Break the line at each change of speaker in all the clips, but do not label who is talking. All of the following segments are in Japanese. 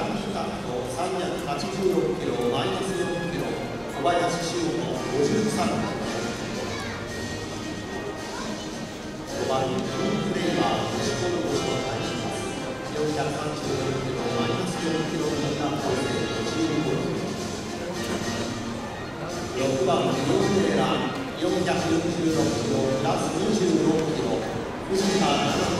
ラカップの386キロマイナス4キロ小林修の53キロ番にプレイバー押し込ご紹介します434キロマイナス4キロメーター構成55キロ6番リオンラ446キロプラス26キロ藤田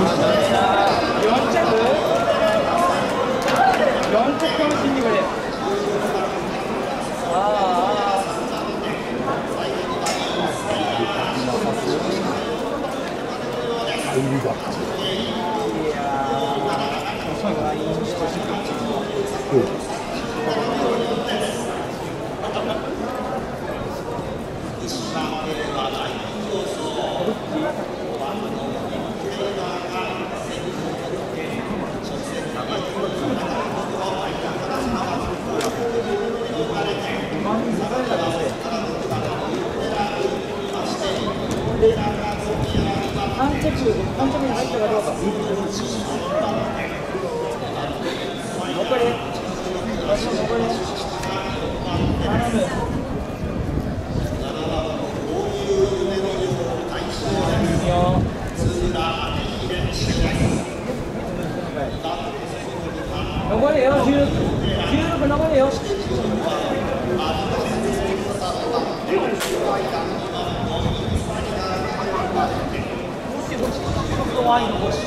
감사합니다. 怖いのしい。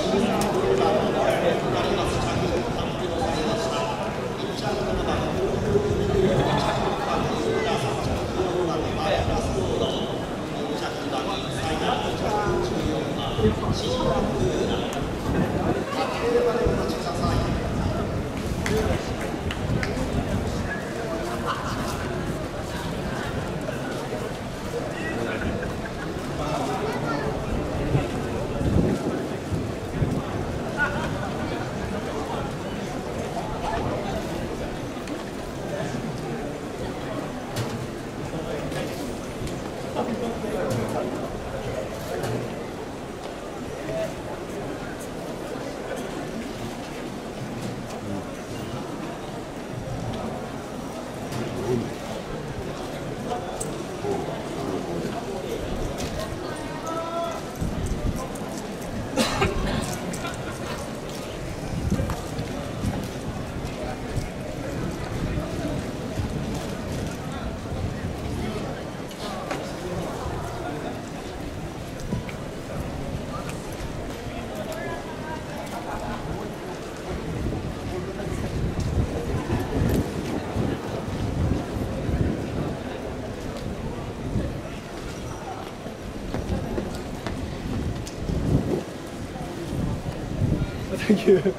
Thank you.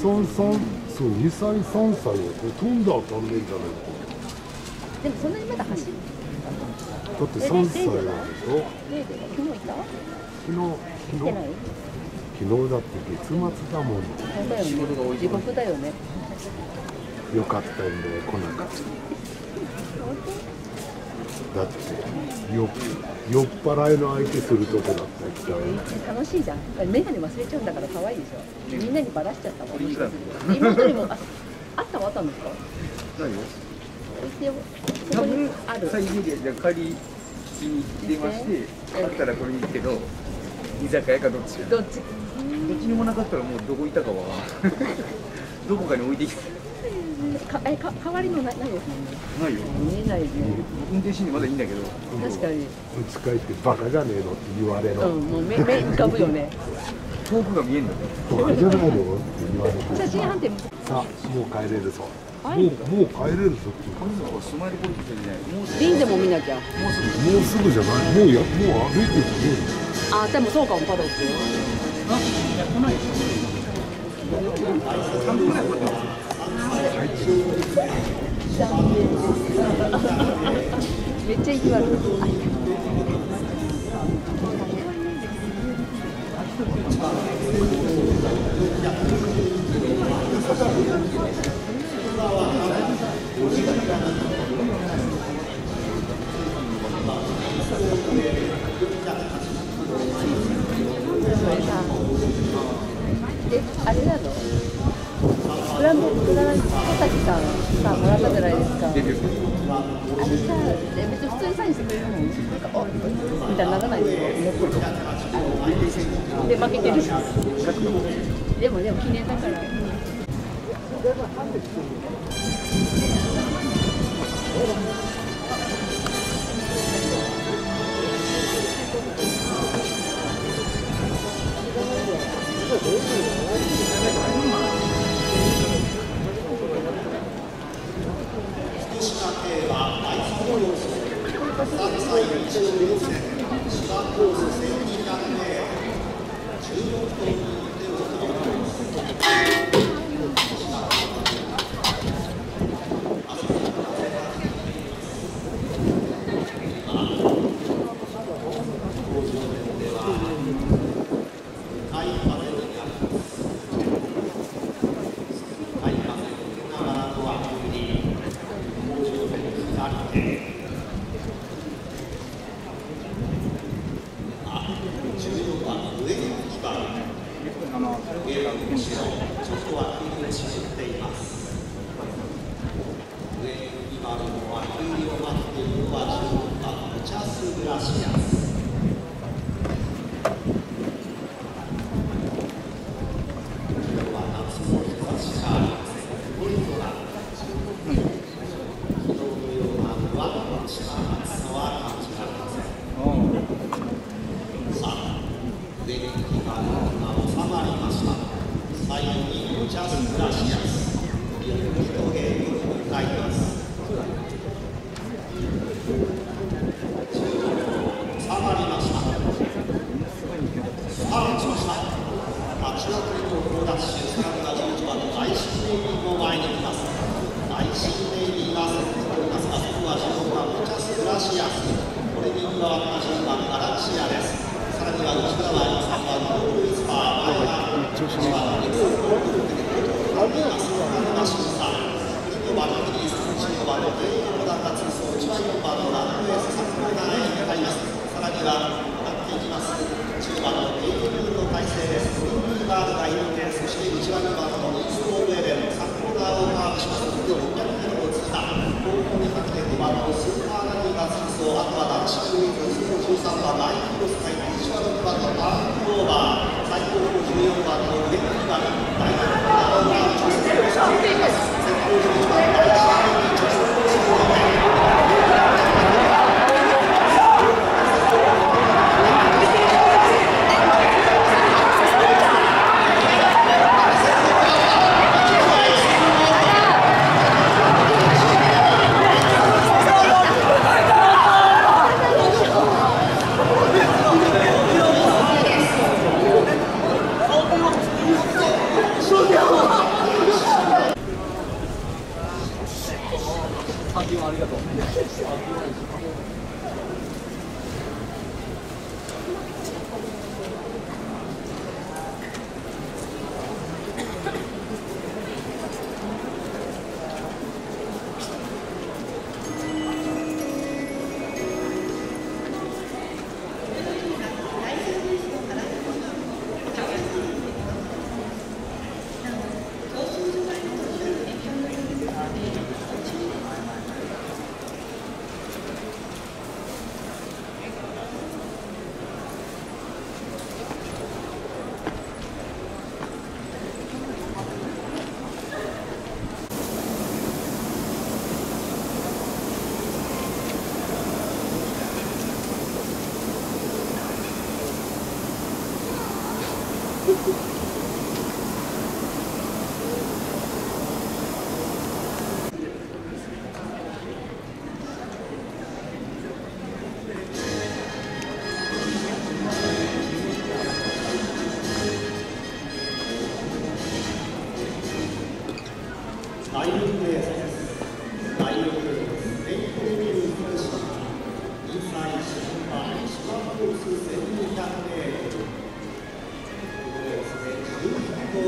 二三三そう二歳三歳を飛んだら飛んでんじゃないか
でもそんなにまだ走る
だって三歳なんでしょ
昨日いた
昨日昨日昨日だって月末だもん
そうだよね地獄だよね
よかったんで来なかっただってよ酔っ払いの相手するとこだった。
楽しいじゃん。眼鏡忘れちゃうんだから可愛いでしょ。みんなにバラしちゃったもん妹にもああったはあったんですか？
ないよ。
そこある。
最後でじゃあ借りに。電話してあったらこれに行くけど居酒屋かどっちか。
どっち？
どっちにもなかったらもうどこいたかは。どこかに置いてきて
かえか代わりのないないですもんね
ないよ
見えないね。
運転しんでまだいいんだけど。
確かに。
うち帰ってバカじゃねえのって言われろ、
うんもう目目浮かぶよね。
遠くが見えんだよ。
バカじゃないのって言われて。
写真判定
さあもう帰れるぞ。
はい。
もうもう帰れるぞって
これのスマイルポイントじゃない。もうす
リンでも見なきゃ。
もうすぐ
もうすぐじゃない。もうやもう歩いてる
あでもそうかもパドックめっちゃ意地悪いけてる。でもでも記念だから。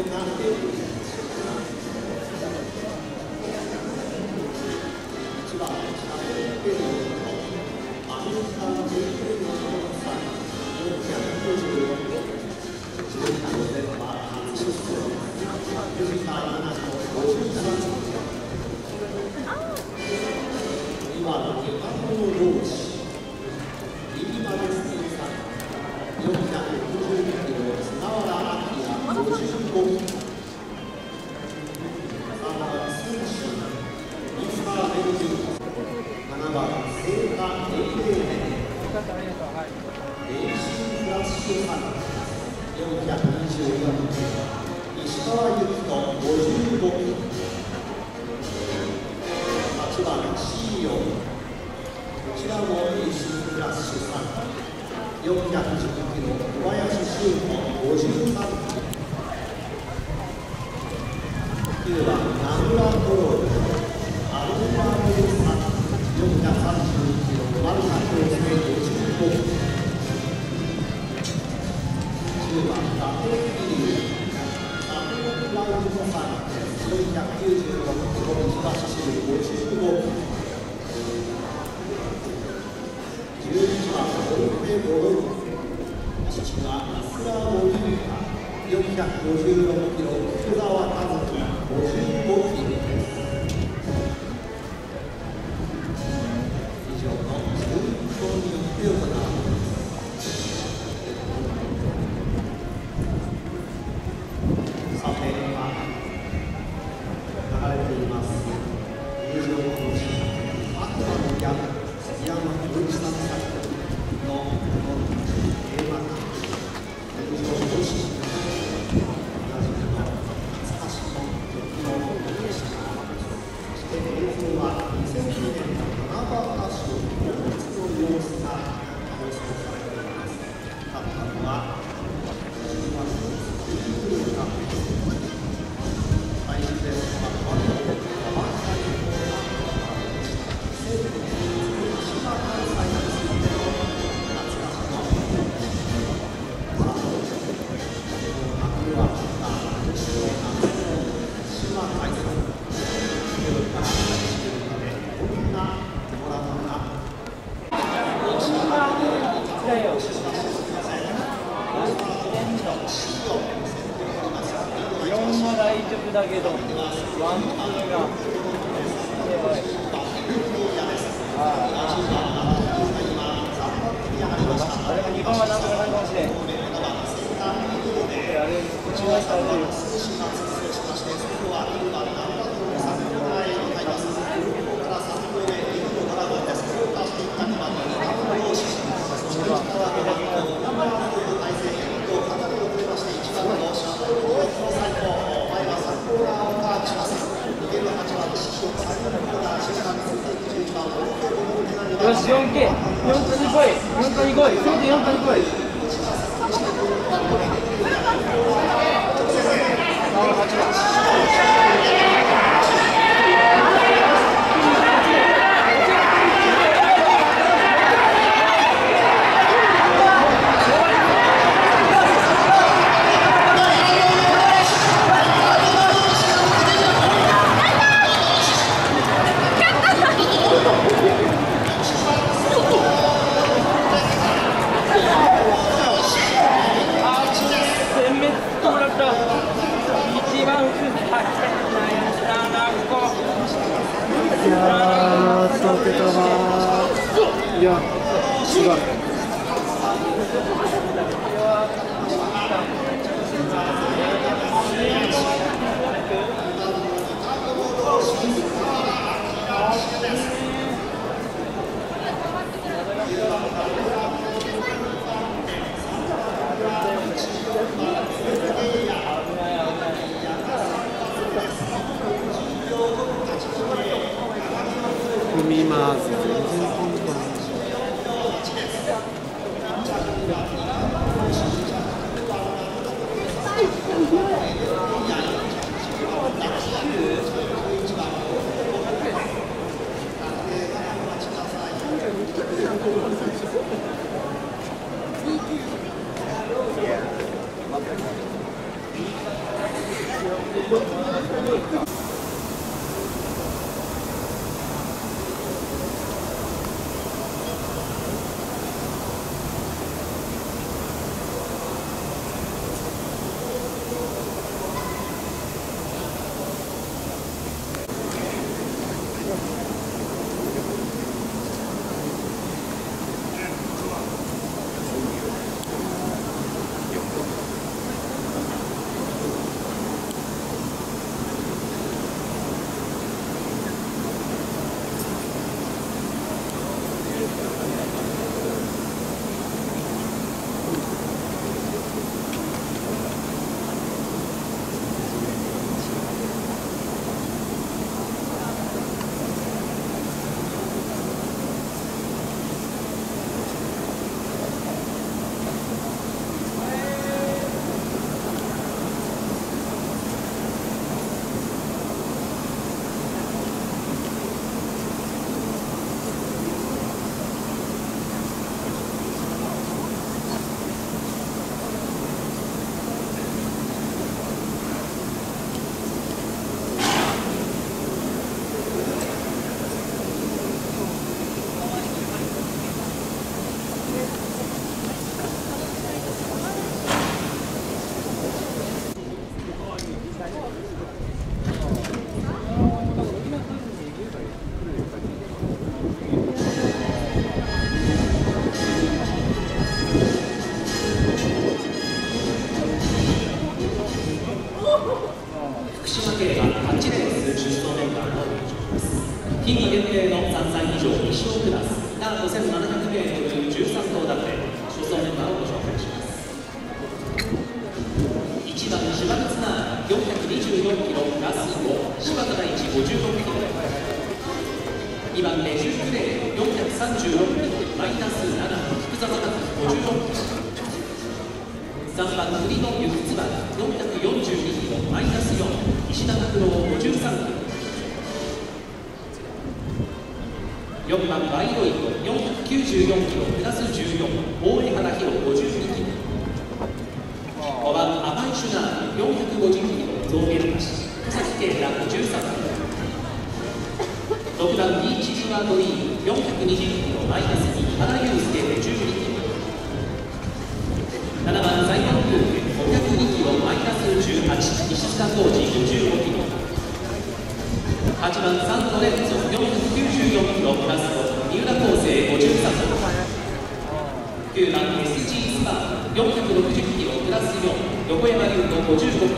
perguntar a Hoje ままなんとかなりまして、あ
れ、途中まで食べてる。
い
や、違う。
T20 の3歳以上2勝クラス。な5700名の13頭立て。出走メンバーをご紹介します。1番柴田綱424キロプラス5柴田大地56キロ。2番レジュフレー436キロマイナス7福沢拓56キロ。3番栗の行くつば442キロマイナス4石田拓郎53キロ。4番バイロイド494キロプラス14大江原博52キロ5番アバイシュナール450キロ増減橋し戸崎健太13キロ6番ビーチジワードリーム420キロマイナス2原祐介12キロ7番ザイオンルーム502キロマイナス18石塚浩二15キロ8番サンドレッゾ490分ラス三浦高生539番 SG スパ460キロプラス4横山龍斗55分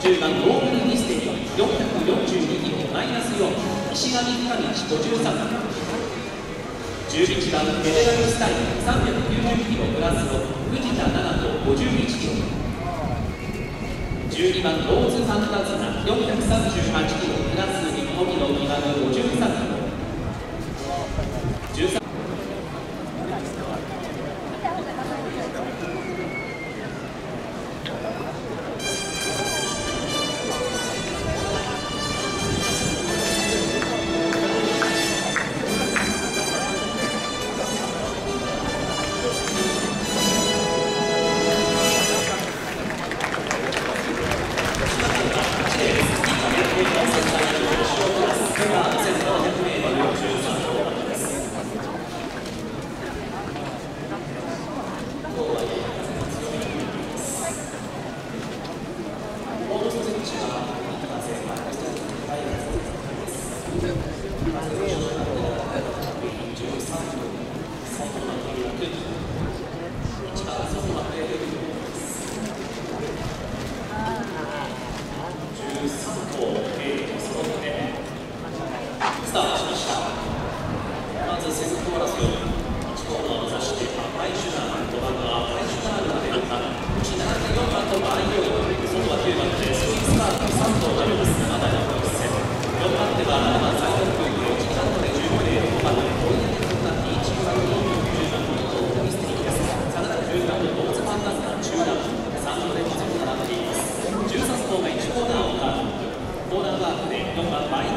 10番ゴーグルミステリ442キロマイナス4石上深道531番フェデラルスタイル390キロプラス5藤田七と51キロ12番ローズ・サンダーズが438キロプラス日本の2番53ワーク